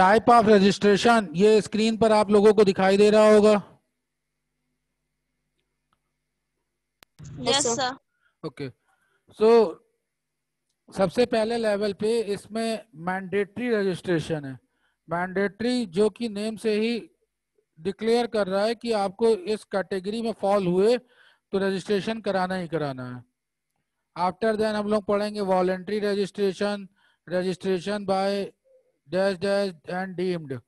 Type of registration ये screen पर आप लोगों को दिखाई दे रहा होगा। यस सर ओके सो सबसे पहले लेवल पे इसमें मैंडेटरी रजिस्ट्रेशन है। मैंडेटरी जो कि नेम से ही डिक्लेयर कर रहा है कि आपको इस कैटेगरी में फॉल हुए तो रजिस्ट्रेशन कराना ही कराना है। आफ्टर देन हम लोग पढ़ेंगे voluntary registration registration by dash dash and deemed.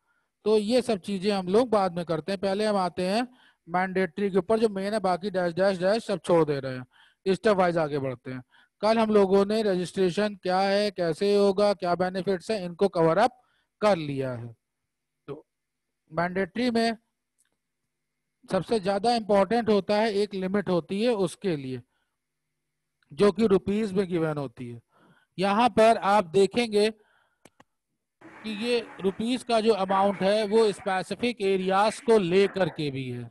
तो ये सब चीज़ें हम लोग बाद में करते हैं। पहले हम आते हैं मैंडेटरी के ऊपर, जो मेन है, बाकी डैश डैश डैश सब छोड़ दे रहे हैं। स्टेप वाइज आगे बढ़ते हैं। कल हम लोगों ने रजिस्ट्रेशन क्या है, कैसे होगा, क्या बेनिफिट्स है, इनको कवर अप कर लिया है। तो मैंडेटरी में सबसे ज़्यादा इंपॉर्टेंट होता है, एक लिमिट होती है उसके लिए, जो कि रुपीज़ में गिवन होती है। यहाँ पर आप देखेंगे कि ये रुपीज़ का जो अमाउंट है, वो स्पेसिफिक एरियाज़ को लेकर के भी है।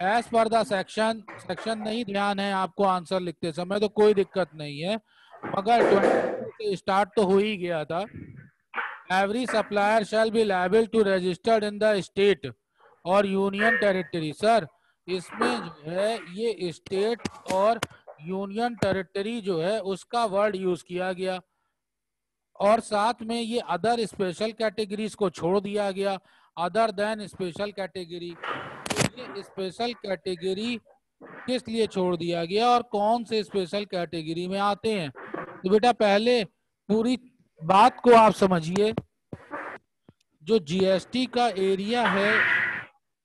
As per the section section नहीं ध्यान है, आपको आंसर लिखते समय तो कोई दिक्कत नहीं है। मगर स्टार्ट तो हो ही गया था। Every supplier shall be liable to registered in the state और यूनियन टेरिटरी सर इसमें जो है, ये स्टेट और यूनियन टेरिटरी जो है, उसका वर्ड यूज़ किया गया। और साथ में ये अदर स्पेशल कैटेगरीज को छोड़ दिया गया। अदर देन स्पेशल कैटेगरी ये स्पेशल कैटेगरी किस लिए छोड़ दिया गया और कौन से स्पेशल कैटेगरी में आते हैं? तो बेटा, पहले पूरी बात को आप समझिए। जो जीएसटी का एरिया है,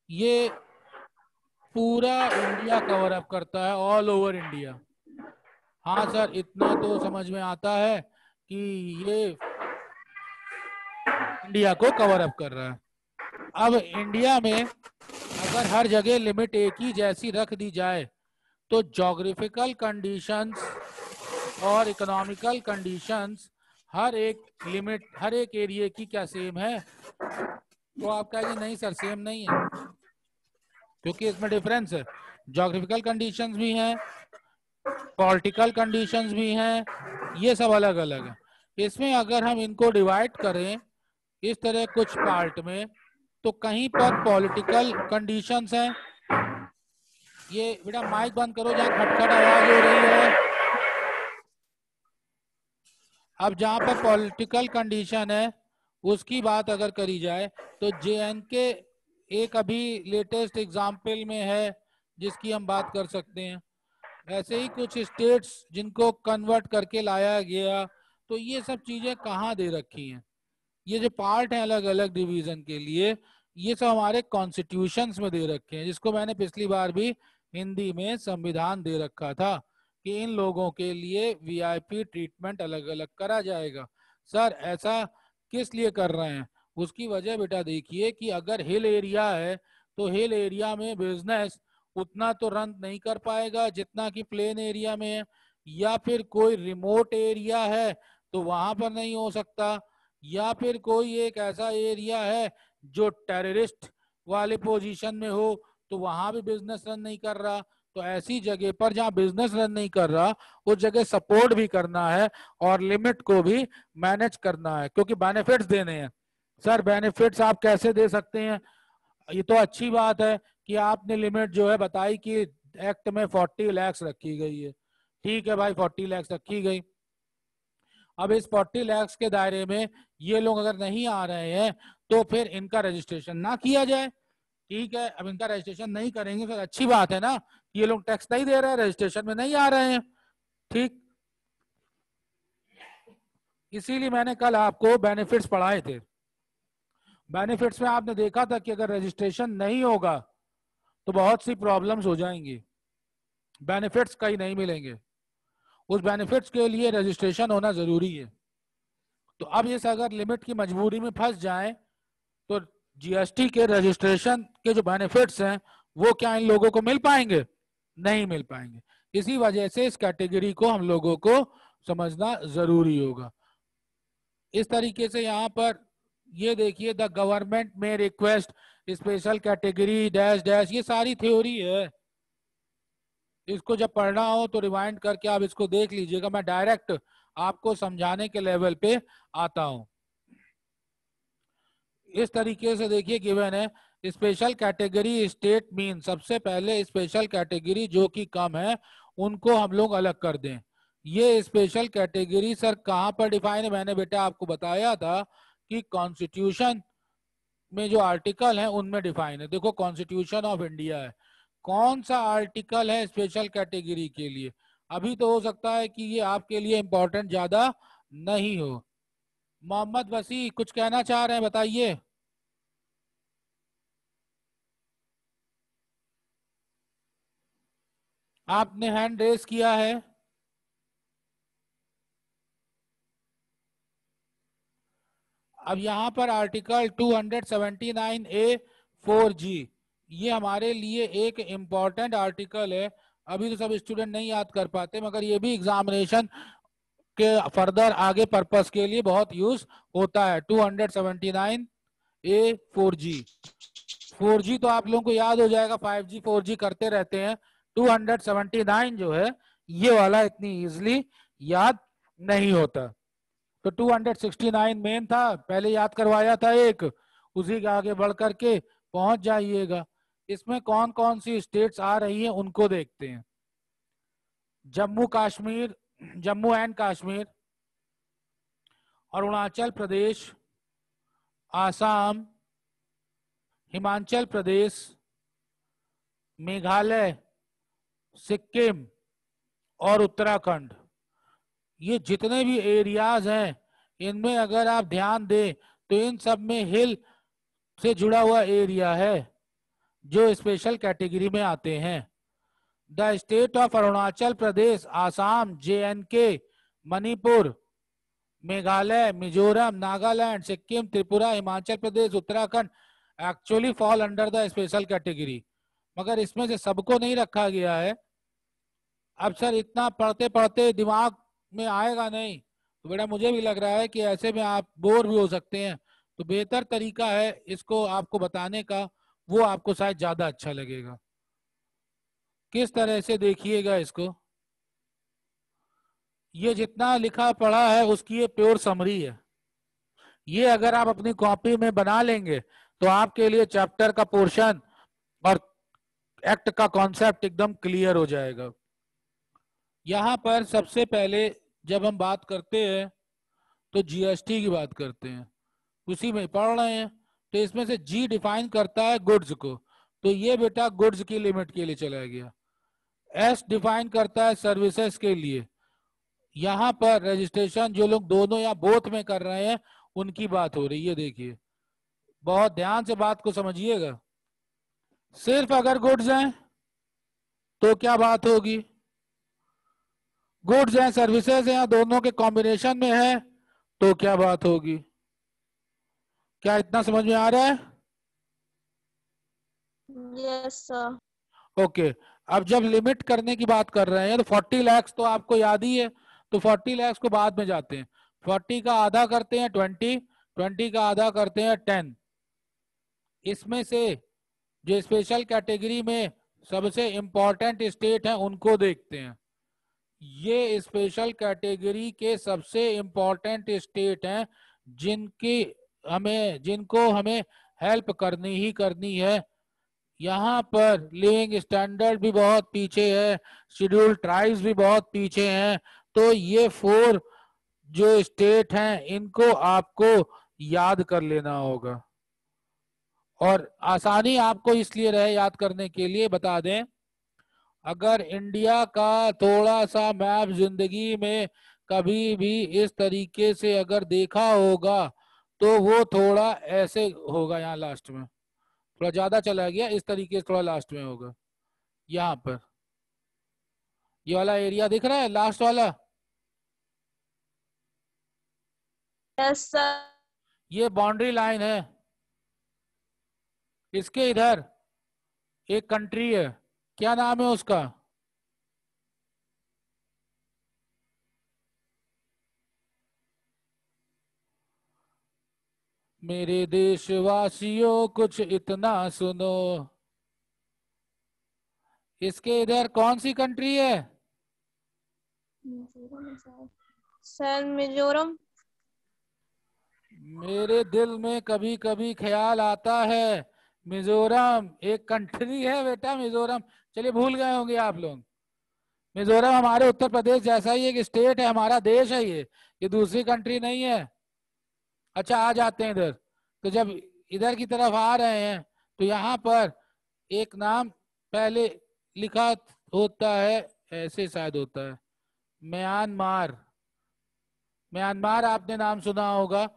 ये पूरा इंडिया कवर अप करता है ऑल ओवर इंडिया हाँ सर, इतना तो समझ में आता है। कि ये इंडिया को कवर अप कर रहा है। अब इंडिया में अगर हर जगह लिमिट एक ही जैसी रख दी जाए तो जोग्राफिकल कंडीशंस और इकोनॉमिकल कंडीशंस हर एक लिमिट हर एक एरिया की क्या सेम है? तो आप कहेंगे नहीं सर सेम नहीं है। क्योंकि इसमें डिफरेंस है। जोग्राफिकल कंडीशंस भी हैं पॉलिटिकल कंडीशंस भी हैं, ये सब अलग अलग है। इसमें अगर हम इनको डिवाइड करें, इस तरह कुछ पार्ट में तो कहीं पर पॉलिटिकल कंडीशंस हैं। ये बेटा माइक बंद करो, जहाँ खटखट आवाज़ हो रही है। अब जहाँ पर पॉलिटिकल कंडीशन है, उसकी बात अगर करी जाए तो जे एन के एक अभी लेटेस्ट एग्ज़ाम्पल में है, जिसकी हम बात कर सकते हैं। ऐसे ही कुछ स्टेट्स जिनको कन्वर्ट करके लाया गया तो ये सब चीज़ें कहाँ दे रखी हैं? ये जो पार्ट है अलग अलग डिवीज़न के लिए, ये सब हमारे कॉन्स्टिट्यूशन में दे रखे हैं, जिसको मैंने पिछली बार भी हिंदी में संविधान दे रखा था कि इन लोगों के लिए वीआईपी ट्रीटमेंट अलग अलग करा जाएगा। सर, ऐसा किस लिए कर रहे हैं? उसकी वजह बेटा देखिए कि अगर हिल एरिया है तो हिल एरिया में बिज़नेस उतना तो रन नहीं कर पाएगा जितना कि प्लेन एरिया में है, या फिर कोई रिमोट एरिया है तो वहाँ पर नहीं हो सकता। या फिर कोई एक ऐसा एरिया है जो टेररिस्ट वाले पोजीशन में हो तो वहाँ भी बिज़नेस रन नहीं कर रहा। तो ऐसी जगह पर जहाँ बिज़नेस रन नहीं कर रहा, उस जगह सपोर्ट भी करना है और लिमिट को भी मैनेज करना है, क्योंकि बेनिफिट्स देने हैं। सर, बेनिफिट्स आप कैसे दे सकते हैं? ये तो अच्छी बात है कि आपने लिमिट जो है बताई कि एक्ट में फोर्टी लैक्स रखी गई है। ठीक है भाई, फोर्टी लैक्स रखी गई। अब इस फोर्टी लैक्स के दायरे में ये लोग अगर नहीं आ रहे हैं तो फिर इनका रजिस्ट्रेशन ना किया जाए। ठीक है, अब इनका रजिस्ट्रेशन नहीं करेंगे, फिर अच्छी बात है ना ये लोग टैक्स नहीं दे रहे हैं रजिस्ट्रेशन में नहीं आ रहे हैं। ठीक। इसीलिए मैंने कल आपको बेनिफिट्स पढ़ाए थे। बेनिफिट्स में आपने देखा था कि अगर रजिस्ट्रेशन नहीं होगा तो बहुत सी प्रॉब्लम्स हो जाएँगी। बेनिफिट्स कहीं नहीं मिलेंगे। उस बेनिफिट्स के लिए रजिस्ट्रेशन होना ज़रूरी है। तो अब इस अगर लिमिट की मजबूरी में फंस जाए तो जीएसटी के रजिस्ट्रेशन के जो बेनिफिट्स हैं, वो क्या इन लोगों को मिल पाएँगे? नहीं मिल पाएँगे। इसी वजह से इस कैटेगरी को हम लोगों को समझना ज़रूरी होगा। इस तरीके से यहाँ पर ये देखिए द गवर्नमेंट में request special category dash dash ये सारी थ्योरी है। इसको जब पढ़ना हो तो रिवाइंड करके आप इसको देख लीजिएगा। मैं डायरेक्ट आपको समझाने के लेवल पे आता हूँ। इस तरीके से देखिए गिवन है स्पेशल कैटेगरी स्टेट मीन सबसे पहले स्पेशल कैटेगरी जो कि कम है, उनको हम लोग अलग कर दें। ये स्पेशल कैटेगरी सर कहाँ पर डिफाइन है? मैंने बेटा आपको बताया था कि कॉन्स्टिट्यूशन में जो आर्टिकल है, उनमें डिफाइन है। देखो कॉन्स्टिट्यूशन ऑफ़ इंडिया है। कौन सा आर्टिकल है स्पेशल कैटेगरी के लिए? अभी तो हो सकता है कि ये आपके लिए इंपॉर्टेंट ज़्यादा नहीं हो। मोहम्मद वसी कुछ कहना चाह रहे हैं बताइए। आपने हैंड रेस किया है। अब यहाँ पर आर्टिकल 279 ए 4G ये हमारे लिए एक इंपॉर्टेंट आर्टिकल है। अभी तो सब स्टूडेंट नहीं याद कर पाते, मगर ये भी एग्जामिनेशन के फर्दर आगे पर्पस के लिए बहुत यूज़ होता है। 279 ए 4G 4G तो आप लोगों को याद हो जाएगा 5G 4G करते रहते हैं। 279 जो है, ये वाला इतनी इजिली याद नहीं होता। तो 269 मेन था, पहले याद करवाया था एक, उसी के आगे बढ़ करके पहुँच जाइएगा। इसमें कौन कौन सी स्टेट्स आ रही हैं, उनको देखते हैं। जम्मू कश्मीर, जम्मू एंड कश्मीर, अरुणाचल प्रदेश, आसाम, हिमाचल प्रदेश, मेघालय, सिक्किम और उत्तराखंड। ये जितने भी एरियाज़ हैं, इनमें अगर आप ध्यान दें तो इन सब में हिल से जुड़ा हुआ एरिया है। जो स्पेशल कैटेगरी में आते हैं। The state of Arunachal Pradesh Assam J and K Manipur Meghalaya Mizoram Nagaland Sikkim Tripura Himachal Pradesh Uttarakhand actually fall under the special category मगर इसमें से सबको नहीं रखा गया है। अब सर इतना पढ़ते पढ़ते दिमाग में आएगा नहीं। तो बेटा मुझे भी लग रहा है कि ऐसे में आप बोर भी हो सकते हैं। तो बेहतर तरीका है इसको आपको बताने का। वो आपको शायद ज़्यादा अच्छा लगेगा। किस तरह से देखिएगा इसको। ये जितना लिखा पढ़ा है, उसकी ये प्योर समरी है। ये अगर आप अपनी कॉपी में बना लेंगे तो आपके लिए चैप्टर का पोर्शन और एक्ट का कॉन्सेप्ट एकदम क्लियर हो जाएगा। यहाँ पर सबसे पहले जब हम बात करते हैं तो जीएसटी की बात करते हैं। उसी में पढ़ रहे हैं। तो इसमें से जी डिफाइन करता है गुड्स को। तो ये बेटा गुड्स की लिमिट के लिए चला गया। एस डिफाइन करता है सर्विसेज़ के लिए। यहाँ पर रजिस्ट्रेशन जो लोग दोनों या बोथ में कर रहे हैं, उनकी बात हो रही है देखिए। बहुत ध्यान से बात को समझिएगा। सिर्फ़ अगर गुड्स हैं तो क्या बात होगी? गुड्स हैं सर्विसेज़ हैं, दोनों के कॉम्बिनेशन में है तो क्या बात होगी? क्या इतना समझ में आ रहा है? यस सर ओके अब जब लिमिट करने की बात कर रहे हैं तो फोर्टी लैक्स तो आपको याद ही है तो फोर्टी लैक्स को बाद में जाते हैं। फोर्टी का आधा करते हैं ट्वेंटी ट्वेंटी का आधा करते हैं टेन इसमें से जो स्पेशल कैटेगरी में सबसे इम्पोर्टेंट स्टेट है उनको देखते हैं। ये स्पेशल कैटेगरी के सबसे इम्पोर्टेंट स्टेट हैं जिनकी हमें, जिनको हमें हेल्प करनी ही करनी है। यहाँ पर लिविंग स्टैंडर्ड भी बहुत पीछे है शेड्यूल ट्राइब्स भी बहुत पीछे हैं। तो ये फोर जो स्टेट हैं, इनको आपको याद कर लेना होगा। और आसानी आपको इसलिए रहे याद करने के लिए बता दें, अगर इंडिया का थोड़ा सा मैप ज़िंदगी में कभी भी इस तरीके से अगर देखा होगा तो वो थोड़ा ऐसे होगा यहाँ लास्ट में। थोड़ा ज़्यादा चला गया इस तरीके से थोड़ा लास्ट में होगा। यहाँ पर। ये वाला एरिया दिख रहा है? लास्ट वाला? यस सर ये बाउंड्री लाइन है। इसके इधर एक कंट्री है। क्या नाम है उसका? मेरे देशवासियों कुछ इतना सुनो। इसके इधर कौन सी कंट्री है? सर मिजोरम। मेरे दिल में कभी कभी ख्याल आता है मिजोरम एक कंट्री है बेटा मिजोरम। चलिए भूल गए होंगे आप लोग। मिजोरम हमारे उत्तर प्रदेश जैसा ही एक स्टेट है हमारा देश है ये। ये दूसरी कंट्री नहीं है। अच्छा आ जाते हैं इधर। तो जब इधर की तरफ़ आ रहे हैं तो यहाँ पर एक नाम पहले लिखा होता है ऐसे शायद होता है। म्यांमार। म्यांमार आपने नाम सुना होगा।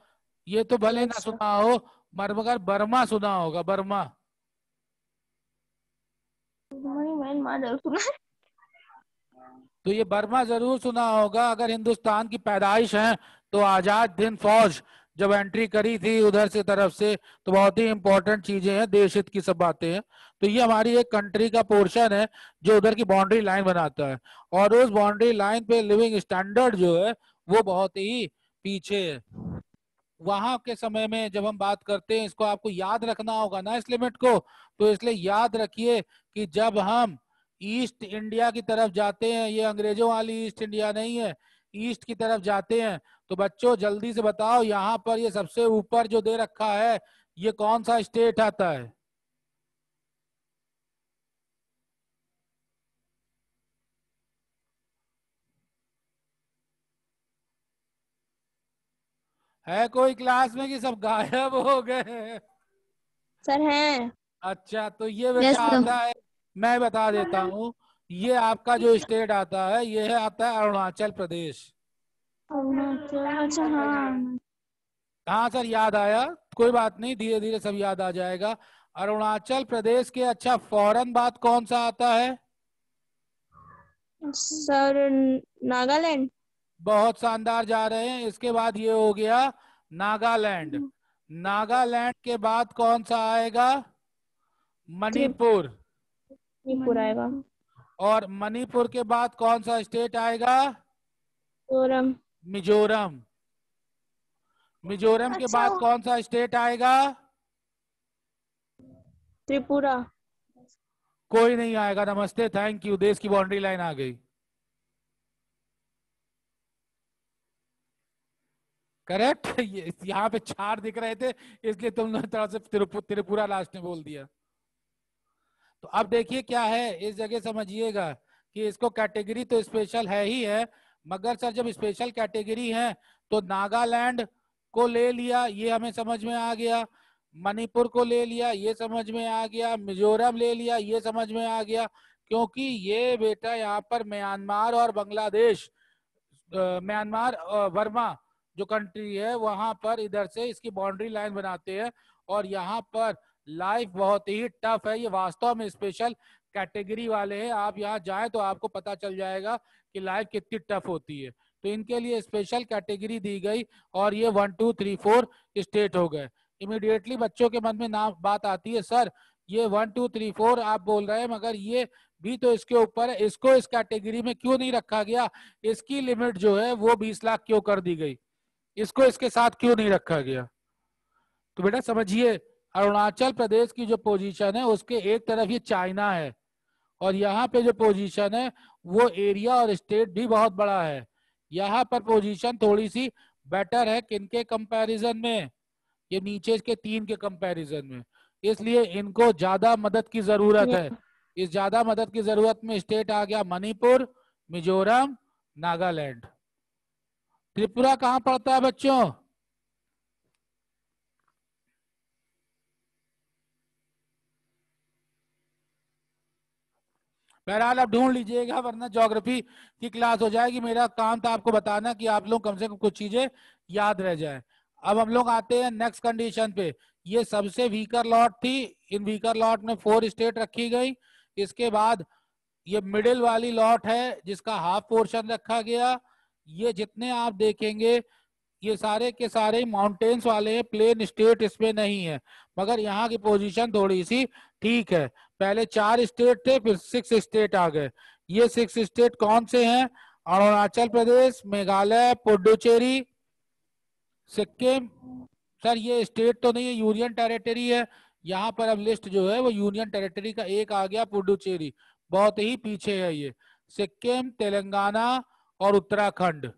ये तो भले ना सुना हो मर मगर बर्मा सुना होगा बर्मा। तो ये बर्मा ज़रूर सुना होगा। अगर हिंदुस्तान की पैदाइश है तो आज़ाद दिन फौज जब एंट्री करी थी उधर से तरफ़ से तो बहुत ही इंपॉर्टेंट चीज़ें हैं देश हित की सब बातें हैं। तो ये हमारी एक कंट्री का पोर्शन है, जो उधर की बाउंड्री लाइन बनाता है। और उस बाउंड्री लाइन पे लिविंग स्टैंडर्ड जो है, वो बहुत ही पीछे है। वहाँ के समय में जब हम बात करते हैं, इसको आपको याद रखना होगा ना इस लिमिट को? तो इसलिए याद रखिए कि जब हम ईस्ट इंडिया की तरफ़ जाते हैं, ये अंग्रेज़ों वाली ईस्ट इंडिया नहीं है ईस्ट की तरफ़ जाते हैं। तो बच्चों जल्दी से बताओ यहाँ पर ये सबसे ऊपर जो दे रखा है ये कौन सा स्टेट आता है? है कोई क्लास में कि सब गायब हो गए? सर है। अच्छा तो ये बेटा आता है मैं बता देता हूँ। ये आपका जो स्टेट आता है ये है आता है अरुणाचल प्रदेश अच्छा हाँ। हाँ सर याद आया? कोई बात नहीं धीरे धीरे सब याद आ जाएगा। अरुणाचल प्रदेश के अच्छा फ़ौरन बात कौन सा आता है? सर नागालैंड। बहुत शानदार जा रहे हैं। इसके बाद ये हो गया नागालैंड। नागालैंड के बाद कौन सा आएगा? मणिपुर। मणिपुर आएगा। और मणिपुर के बाद कौन सा स्टेट आएगा? मिजोरम। मिजोरम। मिजोरम के बाद अच्छा। कौन सा स्टेट आएगा? त्रिपुरा। कोई नहीं आएगा। नमस्ते थैंक यू देश की बाउंड्री लाइन आ गई। करेक्ट यहाँ पे चार दिख रहे थे इसलिए तुमने तरह से त्रिपुरा लास्ट में बोल दिया। तो अब देखिए क्या है, इस जगह समझिएगा कि इसको कैटेगरी तो स्पेशल है ही है, मगर सर जब स्पेशल कैटेगरी है तो नागालैंड को ले लिया, ये हमें समझ में आ गया। मणिपुर को ले लिया, ये समझ में आ गया। मिजोरम ले लिया, ये समझ में आ गया, क्योंकि ये बेटा यहाँ पर म्यांमार और बांग्लादेश म्यांमार वर्मा जो कंट्री है, वहाँ पर इधर से इसकी बाउंड्री लाइन बनाते हैं और यहाँ पर लाइफ बहुत ही टफ है, ये वास्तव में स्पेशल कैटेगरी वाले हैं। आप यहाँ जाए तो आपको पता चल जाएगा कि लाइफ कितनी टफ होती है। तो इनके लिए स्पेशल कैटेगरी दी गई और ये one two three four state हो गए। इमिडिएटली बच्चों के मन में नाम बात आती है, सर, ये वन टू थ्री फोर आप बोल रहे हैं, मगर ये भी तो इसके ऊपर है, इसको इस कैटेगरी में क्यों नहीं रखा गया? इसकी लिमिट जो है वो बीस लाख क्यों कर दी गई? इसको इसके साथ क्यों नहीं रखा गया? तो बेटा समझिए अरुणाचल प्रदेश की जो पोजीशन है, उसके एक तरफ़ ये चाइना है। और यहाँ पे जो पोजीशन है, वो एरिया और स्टेट भी बहुत बड़ा है। यहाँ पर पोजीशन थोड़ी सी बेटर है किनके कंपैरिजन में? ये नीचे के तीन के कंपैरिजन में। इसलिए इनको ज़्यादा मदद की ज़रूरत है। इस ज़्यादा मदद की ज़रूरत में स्टेट आ गया मणिपुर, मिजोरम, नागालैंड। त्रिपुरा कहाँ पड़ता है बच्चों? बहरहाल आप ढूंढ लीजिएगा, वरना ज्योग्राफी की क्लास हो जाएगी। मेरा काम था आपको बताना कि आप लोग कम से कम कुछ चीज़ें याद रह जाए। अब हम लोग आते हैं नेक्स्ट कंडीशन पे। ये सबसे वीकर लॉट थी। इन वीकर लॉट में फोर स्टेट रखी गई। इसके बाद ये मिडिल वाली लॉट है, जिसका हाफ़ पोर्शन रखा गया। ये जितने आप देखेंगे, ये सारे के सारे माउंटेन्स वाले हैं। प्लेन स्टेट इसमें नहीं है। मगर यहाँ की पोजीशन थोड़ी सी ठीक है। पहले चार स्टेट थे, फिर सिक्स स्टेट आ गए। ये सिक्स स्टेट कौन से हैं? अरुणाचल प्रदेश, मेघालय, पुडुचेरी, सिक्किम। सर, ये स्टेट तो नहीं है यूनियन टेरिटरी है। यहाँ पर अब लिस्ट जो है, वो यूनियन टेरिटरी का एक आ गया, पुडुचेरी। बहुत ही पीछे है ये। सिक्किम, तेलंगाना और उत्तराखंड।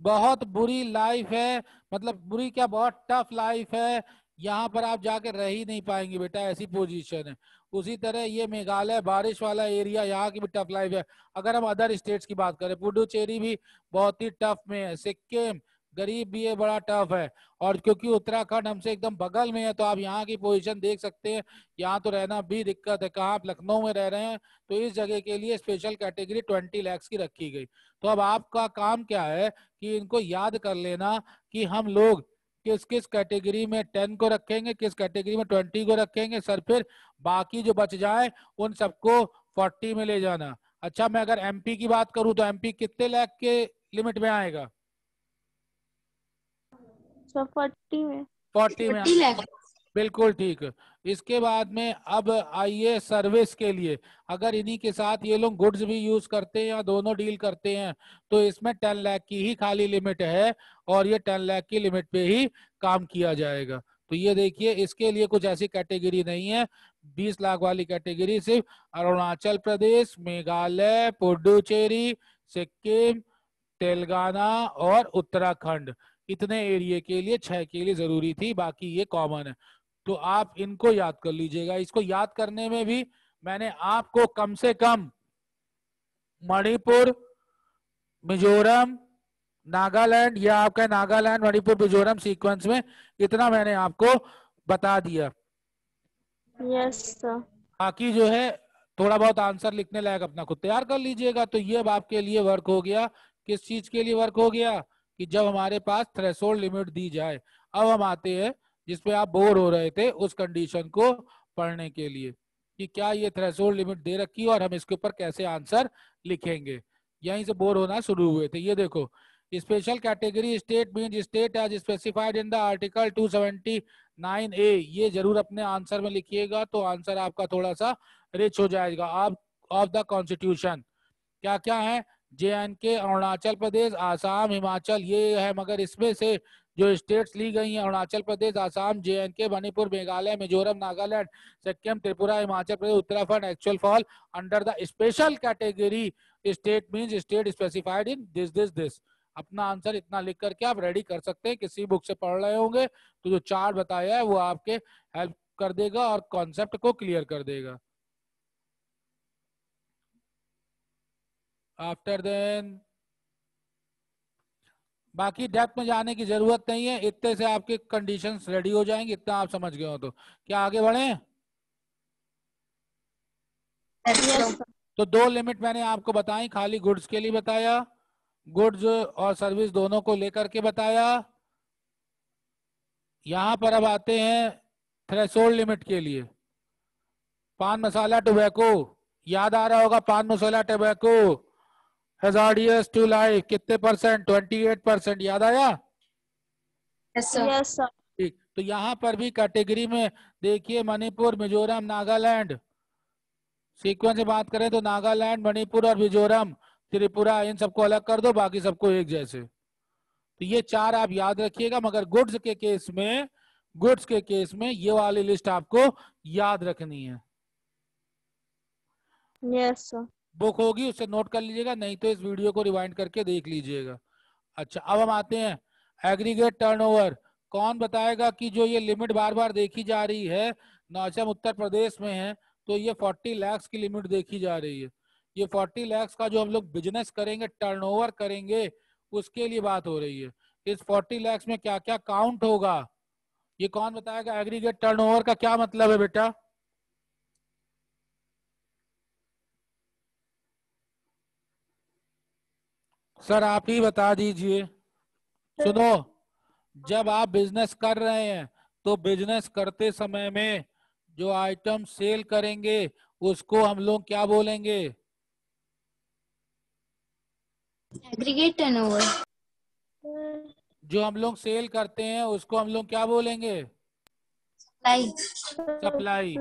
बहुत बुरी लाइफ है मतलब बुरी क्या, बहुत टफ लाइफ है। यहाँ पर आप जाके रह ही नहीं पाएँगे बेटा, ऐसी पोजीशन है। उसी तरह ये मेघालय, बारिश वाला एरिया यहाँ की भी टफ लाइफ है। अगर हम अदर स्टेट्स की बात करें, पुडुचेरी भी बहुत ही टफ में है, सिक्किम, गरीब भी है बड़ा टफ है। और क्योंकि उत्तराखंड हमसे एकदम बगल में है तो आप यहाँ की पोजीशन देख सकते हैं। यहाँ तो रहना भी दिक्कत है। कहाँ आप लखनऊ में रह रहे हैं तो इस जगह के लिए स्पेशल कैटेगरी ट्वेंटी लैक्स की रखी गई। तो अब आपका काम क्या है कि इनको याद कर लेना कि हम लोग किस किस कैटेगरी में टेन को रखेंगे किस कैटेगरी में ट्वेंटी को रखेंगे सर फिर बाकी जो बच जाए उन सबको फोर्टी में ले जाना। अच्छा मैं अगर एमपी की बात करूँ तो एमपी कितने लाख के लिमिट में आएगा? फोर्टी में। फोर्टी में बिल्कुल ठीक। इसके बाद में अब आइए सर्विस के लिए। अगर इन्हीं के साथ ये लोग गुड्स भी यूज़ करते हैं या दोनों डील करते हैं तो इसमें टेन लाख की ही खाली लिमिट है और ये टेन लाख की लिमिट पे ही काम किया जाएगा। तो ये देखिए, इसके लिए कुछ ऐसी कैटेगरी नहीं है। बीस लाख वाली कैटेगरी सिर्फ़ अरुणाचल प्रदेश, मेघालय, पुडुचेरी, सिक्किम, तेलंगाना और उत्तराखंड। इतने एरिया के लिए छह के लिए ज़रूरी थी, बाकी ये कॉमन है। तो आप इनको याद कर लीजिएगा। इसको याद करने में भी मैंने आपको कम से कम मणिपुर मिजोरम नागालैंड या आपका नागालैंड मणिपुर मिजोरम सीक्वेंस में इतना मैंने आपको बता दिया। यस सर बाकी जो है थोड़ा बहुत आंसर लिखने लायक अपना खुद तैयार कर लीजिएगा। तो ये अब आपके लिए वर्क हो गया। किस चीज़ के लिए वर्क हो गया? कि जब हमारे पास थ्रेसोल्ड लिमिट दी जाए। अब हम आते हैं जिसपे आप बोर हो रहे थे उस कंडीशन को पढ़ने के लिए कि क्या ये थ्रेसोल्ड लिमिट दे रखी और हम इसके ऊपर कैसे आंसर लिखेंगे? यहीं से बोर होना शुरू हुए थे। ये देखो special category state mean state as specified in the article 279 A ये ज़रूर अपने आंसर में लिखिएगा तो आंसर आपका थोड़ा सा रिच हो जाएगा। आप ऑफ़ द कॉन्स्टिट्यूशन क्या क्या है? जे एंड के अरुणाचल प्रदेश आसाम हिमाचल ये है, मगर इसमें से जो स्टेट्स ली गई हैं, Arunachal Pradesh Assam J and K, Manipur, Meghalaya, Mizoram, Nagaland, Sikkim, Tripura, Himachal Pradesh, Uttarakhand actual fall under the special category state means state specified in this this this अपना आंसर इतना लिख करके आप ready कर सकते हैं, किसी book से पढ़ रहे होंगे तो जो चार्ट बताया है, वो आपके हेल्प कर देगा और कॉन्सेप्ट को क्लियर कर देगा। आफ्टर देन बाकी डेप्थ में जाने की ज़रूरत नहीं है इतने से आपके कंडीशंस रेडी हो जाएँगे इतना आप समझ गए हो तो। क्या आगे बढ़े? तो दो लिमिट मैंने आपको बताई खाली गुड्स के लिए बताया गुड्स और सर्विस दोनों को लेकर के बताया। यहाँ पर अब आते हैं थ्रेसोल्ड लिमिट के लिए। पान मसाला टोबैको याद आ रहा होगा pan masala tobacco hazardous to life कितने परसेंट 28 परसेंट याद आया? यस सर ठीक। तो यहाँ पर भी कैटेगरी में देखिए मणिपुर मिजोरम नागालैंड। सीक्वेंस से बात करें तो नागालैंड मणिपुर और मिजोरम त्रिपुरा इन सबको अलग कर दो बाकी सबको एक जैसे। तो ये चार आप याद रखिएगा मगर गुड्स के केस में गुड्स के केस में ये वाली लिस्ट आपको याद रखनी है। यस yes, सर बुक होगी, उसे नोट कर लीजिएगा, नहीं तो इस वीडियो को रिवाइंड करके देख लीजिएगा। अच्छा अब हम आते हैं। एग्रीगेट टर्नओवर कौन बताएगा कि जो ये लिमिट बार बार देखी जा रही है नौचम उत्तर प्रदेश में है तो ये 40 लैक्स की लिमिट देखी जा रही है। ये 40 लैक्स का जो हम लोग बिज़नेस करेंगे टर्नओवर करेंगे, उसके लिए बात हो रही है। इस 40 लैक्स में क्या क्या काउंट होगा? ये कौन बताएगा? एग्रीगेट टर्नओवर का क्या मतलब है बेटा? सर आप ही बता दीजिए। सुनो जब आप बिज़नेस कर रहे हैं तो बिज़नेस करते समय में जो आइटम सेल करेंगे उसको हम लोग क्या बोलेंगे? एग्रीगेट टर्नओवर जो हम लोग सेल करते हैं उसको हम लोग क्या बोलेंगे? सप्लाई सप्लाई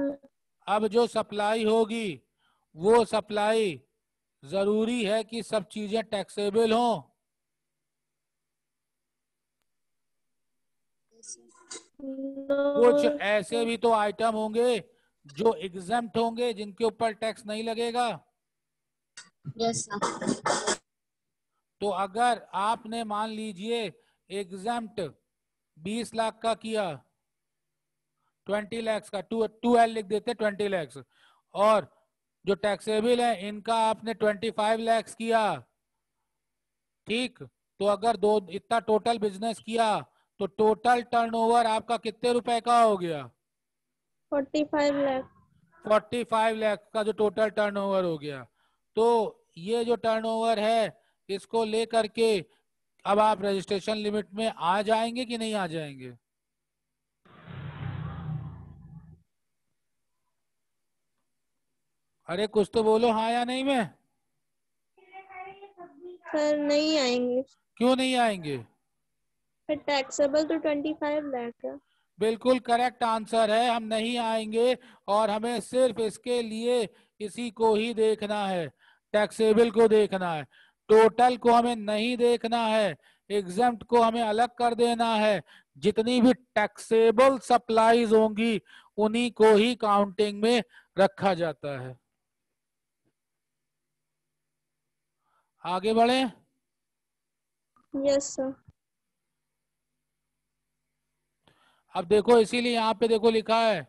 अब जो सप्लाई होगी वो सप्लाई ज़रूरी है कि सब चीज़ें टैक्सेबल हो। कुछ ऐसे भी तो आइटम होंगे जो एग्ज़ाम होंगे जिनके ऊपर टैक्स नहीं लगेगा। सर तो अगर आपने मान लीजिए एग्ज़ाम 20 लाख का किया 20 लैक्स का टू टू एल लिख देते 20 लैक्स और जो टैक्सेबल है इनका आपने 25 लैक्स किया। ठीक? तो अगर दो इतना टोटल बिज़नेस किया तो टोटल टर्नओवर आपका कितने रुपए का हो गया? फोर्टी फाइव लाख 45 लाख का जो टोटल टर्नओवर हो गया। तो ये जो टर्नओवर है इसको लेकर के अब आप रजिस्ट्रेशन लिमिट में आ जाएँगे कि नहीं आ जाएँगे? अरे कुछ तो बोलो हाँ या नहीं में? सर नहीं आएँगे। क्यों नहीं आएँगे? टैक्सेबल तो ट्वेंटी फाइव लाख है। बिल्कुल करेक्ट आंसर है हम नहीं आएँगे और हमें सिर्फ़ इसके लिए इसी को ही देखना है टैक्सेबल को देखना है। टोटल को हमें नहीं देखना है एग्ज़ाम को हमें अलग कर देना है। जितनी भी टैक्सेबल सप्लाईज होंगी उन्हीं को ही काउंटिंग में रखा जाता है। आगे बढ़े। यस सर अब देखो इसीलिए यहाँ पे देखो लिखा है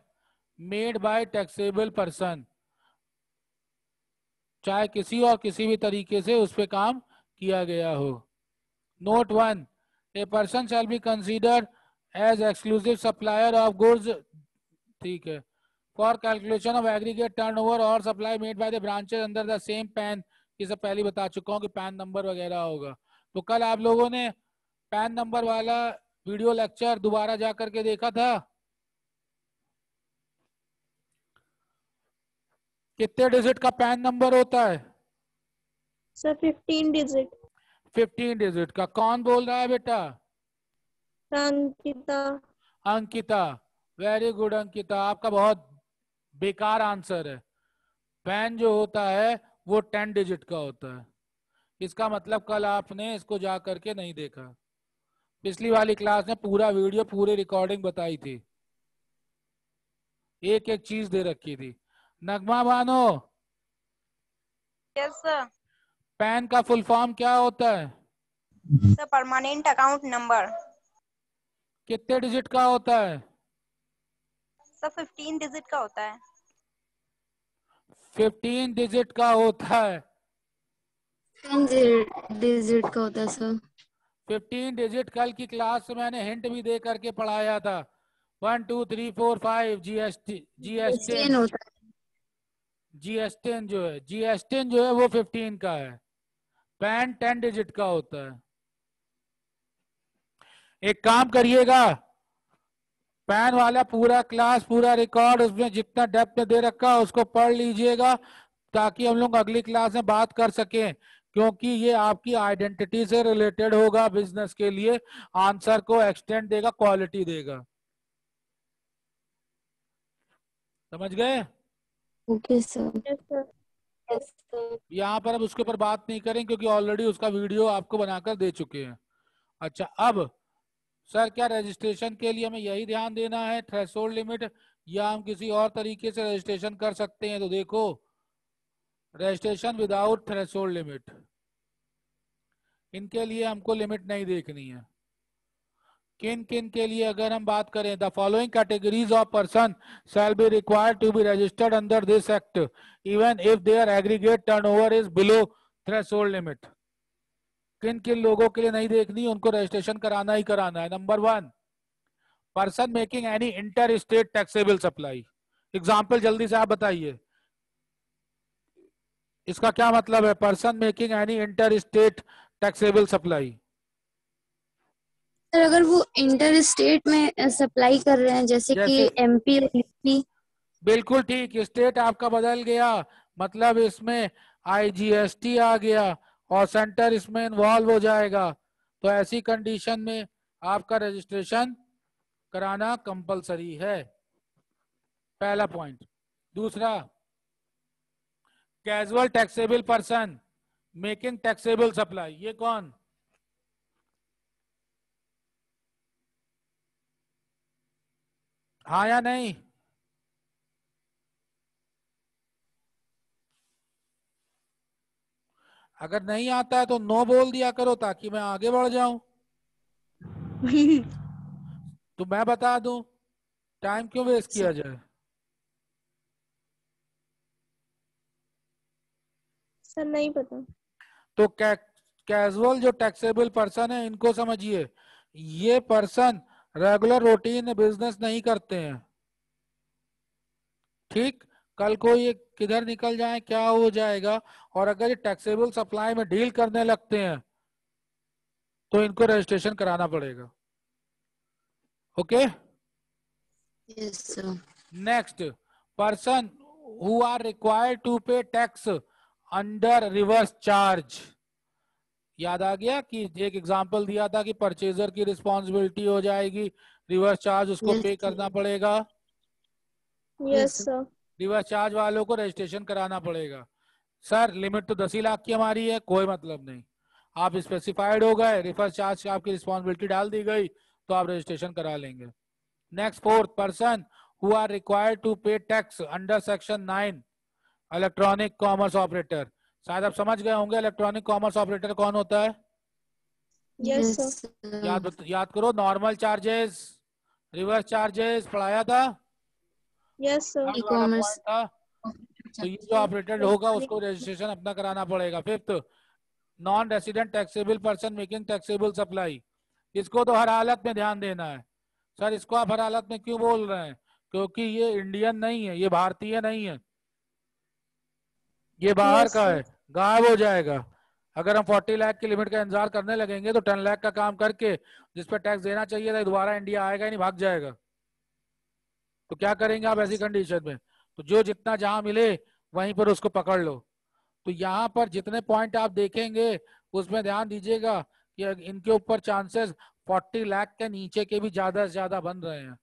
मेड बाय टैक्सेबल पर्सन चाहे किसी और किसी भी तरीके से उस पर काम किया गया हो। Note one a person shall be consider as exclusive supplier of goods ठीक है। For calculation of aggregate turnover और supply made by the branches under the same PAN ये सब पहले बता चुका हूँ कि पैन नंबर वगैरह होगा। तो कल आप लोगों ने पैन नंबर वाला वीडियो लेक्चर दोबारा जा करके देखा था? कितने डिजिट का पैन नंबर होता है? Sir fifteen digit fifteen digit का। कौन बोल रहा है बेटा? Ankita. Ankita. Very good Ankita. आपका बहुत बेकार आंसर है। पैन जो होता है वो टेन डिजिट का होता है। इसका मतलब कल आपने इसको जा करके नहीं देखा। पिछली वाली क्लास में पूरा वीडियो पूरी रिकॉर्डिंग बताई थी। एक एक चीज़ दे रखी थी। Nagma Bano. Yes sir PAN का फुल फॉर्म क्या होता है? सर परमानेंट अकाउंट नंबर कितने डिजिट का होता है? सर फिफ्टीन डिजिट का होता है। फिफ्टीन डिजिट का होता है। डिजिट का होता है सर फिफ्टीन डिजिट कल की क्लास में मैंने हिंट भी दे करके पढ़ाया था। One two three four five GST GST होता है। जीएसटी जो है जीएसटी जो है वो फिफ्टीन का है। पैन टेन डिजिट का होता है। एक काम करिएगा पैन वाला पूरा क्लास पूरा रिकॉर्ड उसमें जितना डेप्थ में दे रखा है उसको पढ़ लीजिएगा ताकि हम लोग अगली क्लास में बात कर सकें क्योंकि ये आपकी आइडेंटिटी से रिलेटेड होगा बिज़नेस के लिए। आंसर को एक्सटेंड देगा क्वालिटी देगा। समझ गए? Okay sir. Yes sir yes sir यहाँ पर अब उसके ऊपर बात नहीं करें क्योंकि ऑलरेडी उसका वीडियो आपको बनाकर दे चुके हैं। अच्छा अब सर, क्या रजिस्ट्रेशन के लिए हमें यही ध्यान देना है? थ्रेशोल्ड लिमिट या हम किसी और तरीके से रजिस्ट्रेशन कर सकते हैं? तो देखो रजिस्ट्रेशन विदाउट थ्रेशोल्ड लिमिट इनके लिए हमको लिमिट नहीं देखनी है। किन किन के लिए अगर हम बात करें the following categories of person shall be required to be registered under this act even if their aggregate turnover is below threshold limit किन किन लोगों के लिए नहीं देखनी उनको रजिस्ट्रेशन कराना ही कराना है। Number one person making any inter state taxable supply example जल्दी से आप बताइए। इसका क्या मतलब है? Person making any inter state taxable supply sir अगर वो इंटर स्टेट में सप्लाई कर रहे हैं जैसे जैसे कि एमपी यूपी बिल्कुल ठीक स्टेट आपका बदल गया। मतलब इसमें आईजीएसटी आ गया। और सेंटर इसमें इन्वॉल्व हो जाएगा। तो ऐसी कंडीशन में आपका रजिस्ट्रेशन कराना कंपलसरी है। पहला पॉइंट दूसरा casual taxable person making taxable supply ये कौन? हाँ या नहीं? अगर नहीं आता है तो नो बोल दिया करो ताकि मैं आगे बढ़ जाऊँ। तो मैं बता दूँ टाइम क्यों वेस्ट किया जाए? सर नहीं पता। तो कैजुअल जो टैक्सेबल पर्सन है इनको समझिए ये पर्सन रेगुलर रूटीन बिज़नेस नहीं करते हैं। ठीक? कल को ये किधर निकल जाए क्या हो जाएगा? और अगर ये टैक्सेबल सप्लाई में डील करने लगते हैं तो इनको रजिस्ट्रेशन कराना पड़ेगा। Okay next person who are required to pay tax under reverse charge याद आ गया कि एक एग्जांपल दिया था कि परचेजर की रिस्पॉन्सिबिलिटी हो जाएगी रिवर्स चार्ज उसको पे. करना पड़ेगा। Yes sir. Sir reverse charge वालों को रजिस्ट्रेशन कराना पड़ेगा। सर लिमिट तो दस ही लाख की हमारी है कोई मतलब नहीं। आप स्पेसिफाइड हो गए रिवर्स चार्ज की आपकी रिस्पॉन्सिबिलिटी डाल दी गई तो आप रजिस्ट्रेशन करा लेंगे। Next fourth person who are required to pay tax under section nine electronic commerce operator शायद आप समझ गए होंगे इलेक्ट्रॉनिक कॉमर्स ऑपरेटर कौन होता है? Yes sir. याद याद करो नॉर्मल चार्जेस रिवर्स चार्जेस पढ़ाया था? यस था। तो ये जो ऑपरेटर होगा उसको रजिस्ट्रेशन अपना कराना पड़ेगा। Fifth non resident taxable person making taxable supply इसको तो हर हालत में ध्यान देना है। सर इसको आप हर हालत में क्यों बोल रहे हैं? क्योंकि ये इंडियन नहीं है ये भारतीय नहीं है। ये बाहर Yes, का है गायब हो जाएगा। अगर हम 40 लाख की लिमिट का इंतज़ार करने लगेंगे तो 10 लाख का काम करके जिस पे टैक्स देना चाहिए था दोबारा इंडिया आएगा ही नहीं भाग जाएगा। तो क्या करेंगे आप ऐसी कंडीशन में? तो जो जितना जहाँ मिले, वहीं पर उसको पकड़ लो। तो यहाँ पर जितने पॉइंट आप देखेंगे, उसमें ध्यान दीजिएगा कि इनके ऊपर चांसेस 40 लाख के नीचे के भी ज़्यादा से ज़्यादा बन रहे हैं।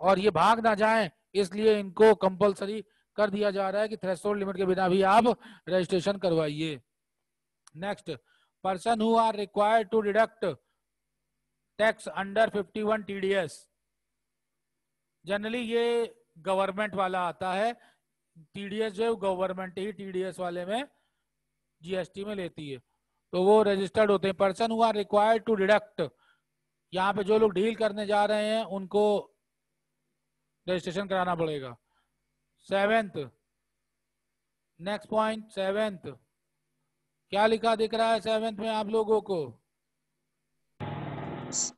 और ये भाग ना जाएँ, इसलिए इनको कंपलसरी कर दिया जा रहा है कि थ्रेशोल्ड लिमिट के बिना भी आप रजिस्ट्रेशन करवाइए। Next person who are required to deduct tax under 51 TDS generally ये गवर्नमेंट वाला आता है। टीडीएस जो है गवर्नमेंट ही टीडीएस वाले में जीएसटी में लेती है। तो वो रजिस्टर्ड होते हैं। Person who are required to deduct यहाँ पे जो लोग डील करने जा रहे हैं, उनको रजिस्ट्रेशन कराना पड़ेगा। सेवेंथ नेक्स्ट पॉइंट सेवेंथ क्या लिखा दिख रहा है सेवेंथ में आप लोगों को?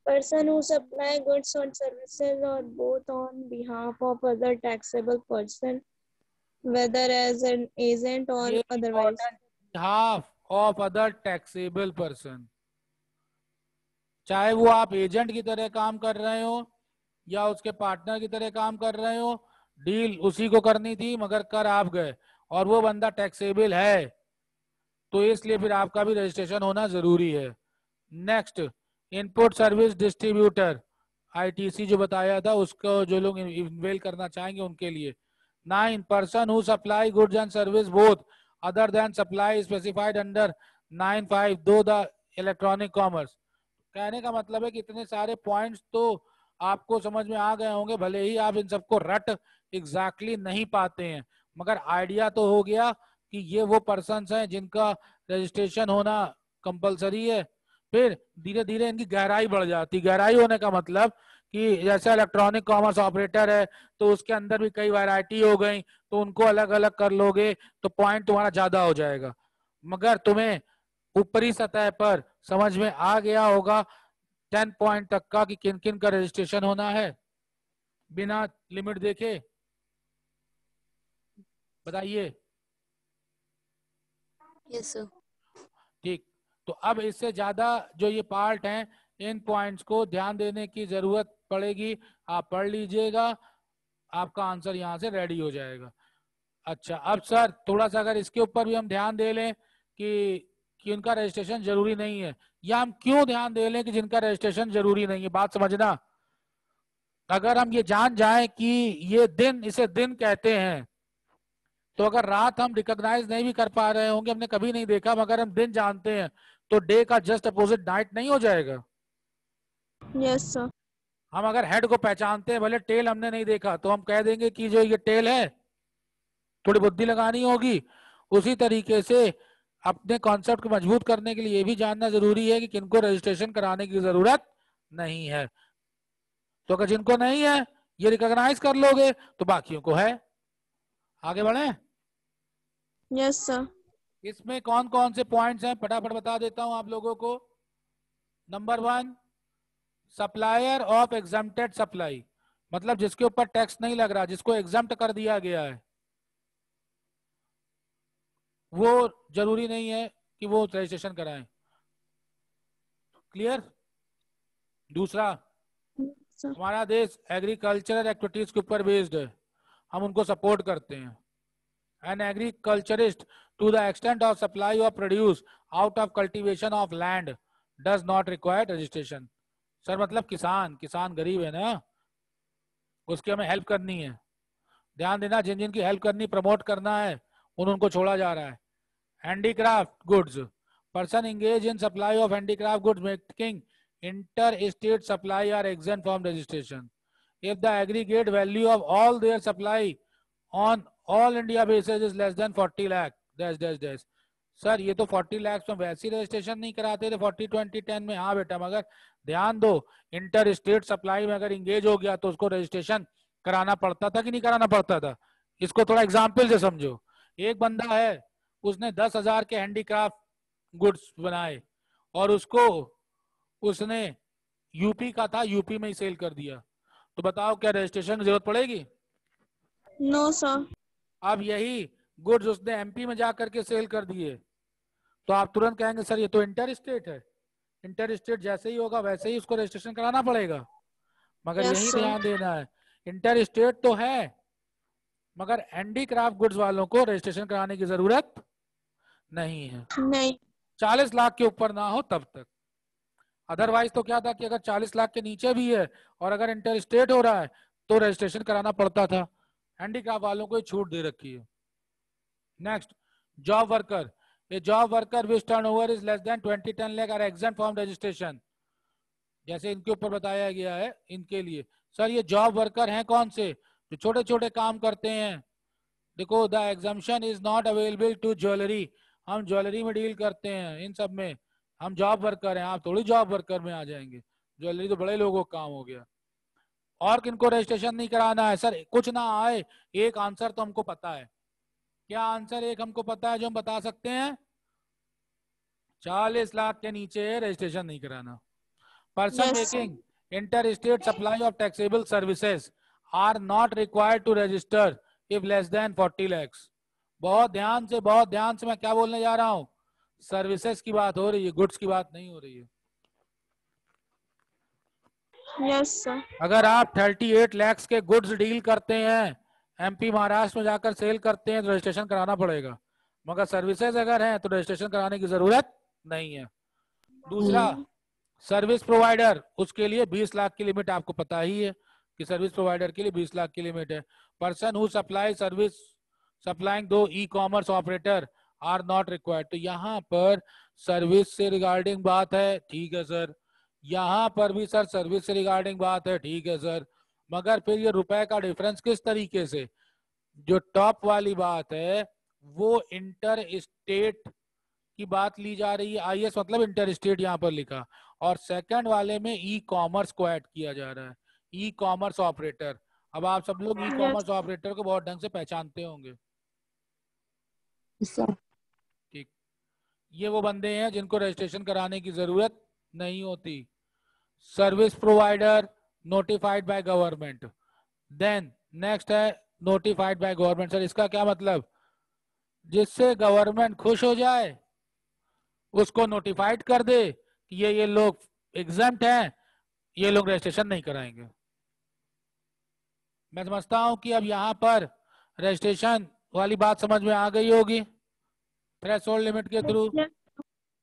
Person who supply goods or services or both on behalf of other taxable person whether as an agent or ये otherwise. Half of other taxable person चाहे वो आप एजेंट की तरह काम कर रहे हो या उसके पार्टनर की तरह काम कर रहे हो डील उसी को करनी थी मगर कर आप गए और वो बंदा टैक्सेबल है। तो इसलिए फिर आपका भी रजिस्ट्रेशन होना ज़रूरी है। Next input service distributor ITC जो बताया था, उसको जो लोग इन्वेल करना चाहेंगे उनके लिए। Nine person who supply goods and service both other than supply specified under 9.5 दो द इलेक्ट्रॉनिक कॉमर्स कहने का मतलब है कि इतने सारे पॉइंट्स तो आपको समझ में आ गए होंगे, भले ही आप इन सबको रट एग्जैक्टली exactly नहीं पाते हैं। मगर आइडिया तो हो गया कि ये वो पर्सन हैं जिनका रजिस्ट्रेशन होना कंपलसरी है। फिर धीरे धीरे इनकी गहराई बढ़ जाती। गहराई होने का मतलब कि जैसे इलेक्ट्रॉनिक कॉमर्स ऑपरेटर है तो उसके अंदर भी कई वैरायटी हो गई तो उनको अलग अलग कर लोगे तो पॉइंट तुम्हारा ज़्यादा हो जाएगा। मगर तुम्हें ऊपरी सतह पर समझ में आ गया होगा टेन पॉइंट तक का कि किन किन का रजिस्ट्रेशन होना है। बिना लिमिट देखे। बताइए। Yes, sir. तो अब इससे ज़्यादा जो ये पार्ट हैं, इन पॉइंट्स को ध्यान देने की ज़रूरत पड़ेगी। आप पढ़ लीजिएगा, आपका आंसर यहाँ से रेडी हो जाएगा। अच्छा अब सर, थोड़ा सा अगर इसके ऊपर भी हम ध्यान दे लें कि कि उनका रजिस्ट्रेशन ज़रूरी नहीं है, या हम क्यों ध्यान दे लें कि जिनका रजिस्ट्रेशन ज़रूरी नहीं है, बात समझना। अगर हम ये जान जाएँ कि ये दिन, इसे दिन कहते हैं तो अगर रात हम रिकॉग्नाइज नहीं भी कर पा रहे होंगे, हमने कभी नहीं देखा, मगर हम दिन जानते हैं तो डे का जस्ट अपोजिट नाइट नहीं हो जाएगा। Yes हम अगर हेड को पहचानते हैं भले टेल हमने नहीं देखा तो हम कह देंगे कि जो ये टेल है थोड़ी बुद्धि लगानी होगी। उसी तरीके से अपने कॉन्सेप्ट को मज़बूत करने के लिए ये भी जानना ज़रूरी है कि किनको रजिस्ट्रेशन कराने की ज़रूरत नहीं है। तो अगर जिनको नहीं है ये रिकॉग्नाइज कर लोगे तो बाकियों को है। आगे बढ़े। यस सर इसमें कौन कौन से पॉइंट्स हैं? फटाफट बता देता हूँ आप लोगों को। Number one supplier of exempted supply मतलब जिसके ऊपर टैक्स नहीं लग रहा जिसको एग्ज़ाम कर दिया गया है। वो ज़रूरी नहीं है कि वो रजिस्ट्रेशन कराएँ। क्लियर दूसरा हमारा देश एग्रीकल्चरल एक्टिविटीज़ के ऊपर बेस्ड है। हम उनको सपोर्ट करते हैं। An agriculturist to the extent of supply of produce out of cultivation of land does not require registration sir मतलब किसान किसान गरीब है ना उसकी हमें हेल्प करनी है ध्यान देना जिन जिन की हेल्प करनी प्रमोट करना है उन उनको छोड़ा जा रहा है handicraft goods person engage in supply of handicraft goods making inter-state supply are exempt from registration. If the aggregate value of all their supply on all India basis is less than 40 lakh, dash dash dash. Sir ये तो 40 लाख में वैसे registration नहीं कराते थे 40 20 10 में। हाँ बेटा मगर ध्यान दो इंटर स्टेट सप्लाई में अगर इंगेज हो गया तो उसको रजिस्ट्रेशन कराना पड़ता था कि नहीं कराना पड़ता था? इसको थोड़ा एग्ज़ाम्पल से समझो। एक बंदा है उसने दस हज़ार के हैंडीक्राफ्ट गुड्स बनाए और उसको उसने यूपी का था यूपी में ही सेल कर दिया। तो बताओ क्या रजिस्ट्रेशन की ज़रूरत पड़ेगी? नो no, सर अब यही गुड्स उसने एमपी में जा करके सेल कर दिए। तो आप तुरंत कहेंगे सर ये तो इंटर स्टेट है। इंटर स्टेट जैसे ही होगा वैसे ही उसको रजिस्ट्रेशन कराना पड़ेगा। मगर Yes, यही ध्यान देना है इंटर स्टेट तो है मगर हैंडीक्राफ्ट गुड्स वालों को रजिस्ट्रेशन कराने की ज़रूरत नहीं है। नहीं। चालीस लाख के ऊपर ना हो तब तक। अदरवाइज़ तो क्या था कि अगर चालीस लाख के नीचे भी है और अगर इंटर स्टेट हो रहा है तो रजिस्ट्रेशन कराना पड़ता था। हैंडीक्राफ्ट वालों को छूट दे रखी है। Job worker a job worker which turnover is less than twenty ten lakh are exempt from registration जैसे इनके ऊपर बताया गया है, इनके लिए। सर ये जॉब वर्कर हैं कौन से? जो छोटे छोटे काम करते हैं। देखो the exemption is not available to jewellery हम ज्वेलरी में डील करते हैं, इन सब में। हम जॉब वर्कर हैं, आप थोड़ी जॉब वर्कर में आ जाएँगे। ज्वेलरी तो बड़े लोगों का काम हो गया। और किनको रजिस्ट्रेशन नहीं कराना है? सर कुछ ना आए, एक आंसर तो हमको पता है। क्या आंसर एक हमको पता है जो हम बता सकते हैं? चालीस लाख के नीचे रजिस्ट्रेशन नहीं कराना। Person Yes, making inter state supply of taxable services are not required to register if less than forty lakhs बहुत ध्यान से बहुत ध्यान से मैं क्या बोलने जा रहा हूँ? सर्विसेज़ की बात हो रही है गुड्स की बात नहीं हो रही है। यस सर अगर आप 38 लैक्स के गुड्स डील करते हैं एमपी महाराष्ट्र में जाकर सेल करते हैं तो रजिस्ट्रेशन कराना पड़ेगा। मगर सर्विसेज़ अगर हैं तो रजिस्ट्रेशन कराने की ज़रूरत नहीं है। दूसरा सर्विस प्रोवाइडर उसके लिए 20 लाख की लिमिट आपको पता ही है कि सर्विस प्रोवाइडर के लिए 20 लाख की लिमिट है। Person who supply service supplying through e commerce operator are not required. तो यहाँ पर सर्विस से रिगार्डिंग बात है ठीक है सर। यहाँ पर भी सर सर्विस से रिगार्डिंग बात है ठीक है सर। मगर फिर ये रुपए का डिफरेंस किस तरीके से? जो टॉप वाली बात है वो इंटर स्टेट की बात ली जा रही है। आईएस मतलब इंटर स्टेट यहाँ पर लिखा। और सेकंड वाले में ई कॉमर्स को ऐड किया जा रहा है। ई कॉमर्स ऑपरेटर अब आप सब लोग ई कॉमर्स ऑपरेटर को बहुत ढंग से पहचानते होंगे। ठीक। ये वो बंदे हैं जिनको रजिस्ट्रेशन कराने की ज़रूरत नहीं होती। Service provider notified by government then next है नोटिफाइड बाय गवर्नमेंट सर इसका क्या मतलब? जिससे गवर्नमेंट खुश हो जाए उसको नोटिफाइड कर दे कि ये ये लोग एग्ज़ाम हैं ये लोग रजिस्ट्रेशन नहीं कराएँगे। मैं समझता हूँ कि अब यहाँ पर रजिस्ट्रेशन वाली बात समझ में आ गई होगी थ्रेशोल्ड लिमिट के थ्रू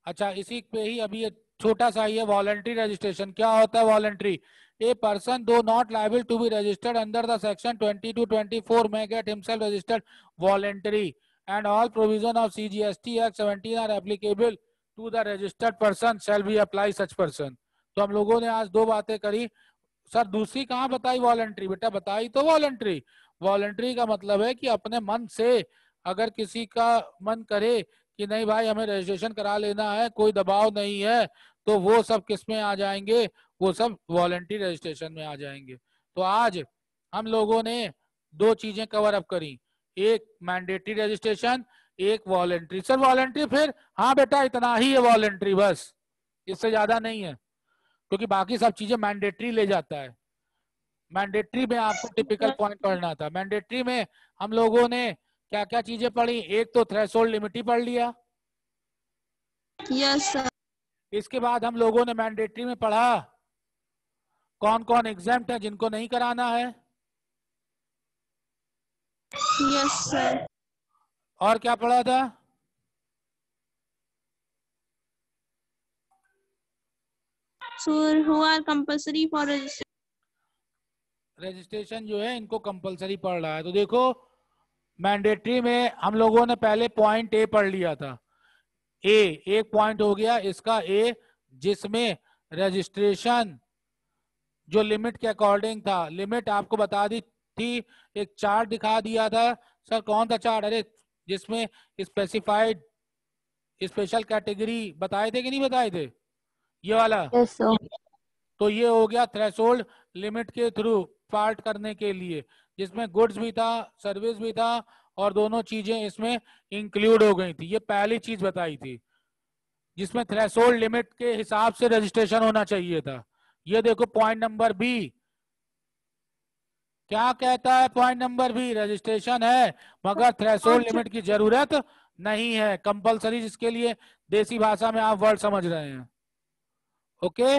अच्छा इसी पे ही अभी ये छोटा सा ही है वॉलंटरी रजिस्ट्रेशन क्या होता है voluntary a person though not liable to be registered under the section 20 to 24 may get himself registered voluntary. And all provision of CGST Act 17 are applicable to the registered person. Shall be apply such person? तो हम लोगों ने आज दो बातें करी। Sir, दूसरी कहाँ बताई वॉलंटरी बेटा बताई तो वॉलंटरी वॉलंटरी का मतलब है कि अपने मन से अगर किसी का मन करे कि नहीं भाई, हमें रजिस्ट्रेशन करा लेना है, कोई दबाव नहीं है तो वो सब किसमें आ जाएँगे? वो सब वॉलेंट्री रजिस्ट्रेशन में आ जाएँगे। तो आज हम लोगों ने दो चीज़ें कवर अप करी। एक मैंडेटरी रजिस्ट्रेशन एक वॉलेंट्री सर वॉलेंट्री फिर हाँ बेटा इतना ही है वॉलेंट्री बस। इससे ज़्यादा नहीं है। क्योंकि बाकी सब चीज़ें मैंडेटरी ले जाता है। मैंडेटरी में आपको टिपिकल पॉइंट पढ़ना था। मैंडेटरी में हम लोगों ने क्या क्या चीज़ें पढ़ी? एक तो थ्रेशोल्ड लिमिट ही पढ़ लिया। यस yes, सर इसके बाद हम लोगों ने मैंडेटरी में पढ़ा। कौन कौन एग्ज़ाम है जिनको नहीं कराना है? यस सर और क्या पढ़ा था? कंपल्सरी फॉर रजिस्ट्रेशन जो है इनको कंपलसरी पढ़ रहा है। तो देखो मैंडेटरी में हम लोगों ने पहले पॉइंट ए पढ़ लिया था। ए एक पॉइंट हो गया इसका ए जिसमें रजिस्ट्रेशन जो लिमिट के अकॉर्डिंग था। लिमिट आपको बता दी थी एक चार्ट दिखा दिया था। सर कौन सा चार्ट? अरे जिसमें स्पेसिफाइड स्पेशल कैटेगरी बताए थे कि नहीं बताए थे? ये वाला। सर तो ये हो गया थ्रेशोल्ड लिमिट के थ्रू पार्ट करने के लिए जिसमें गुड्स भी था सर्विस भी था और दोनों चीज़ें इसमें इंक्लूड हो गई थी। ये पहली चीज़ बताई थी जिसमें थ्रेशोल्ड लिमिट के हिसाब से रजिस्ट्रेशन होना चाहिए था। ये देखो पॉइंट नंबर बी क्या कहता है पॉइंट नंबर बी रजिस्ट्रेशन है मगर थ्रेशोल्ड लिमिट की ज़रूरत नहीं है। कंपलसरी जिसके लिए देसी भाषा में आप वर्ड समझ रहे हैं। ओके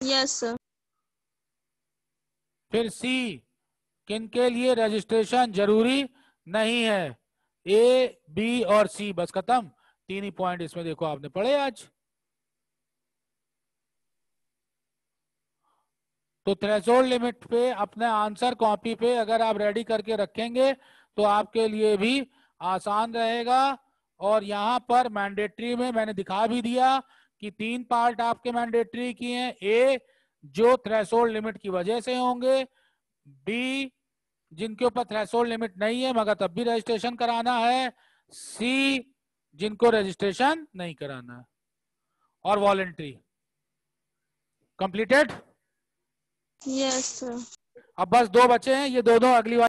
यस सर फिर सी किन के लिए रजिस्ट्रेशन ज़रूरी नहीं है? ए बी और सी बस खत्म। तीन ही पॉइंट इसमें देखो आपने पढ़े आज। तो थ्रेशोल्ड लिमिट पे अपने आंसर कॉपी पे अगर आप रेडी करके रखेंगे तो आपके लिए भी आसान रहेगा। और यहाँ पर मैंडेटरी में मैंने दिखा भी दिया कि तीन पार्ट आपके मैंडेटरी की हैं। ए जो थ्रेशोल्ड लिमिट की वजह से होंगे। बी जिनके ऊपर थ्रेशोल्ड लिमिट नहीं है, मगर तब भी रजिस्ट्रेशन कराना है। सी जिनको रजिस्ट्रेशन नहीं कराना। और वॉलेंट्री कंप्लीटेड यस सर अब बस दो बचे हैं ये दो दो अगली वाली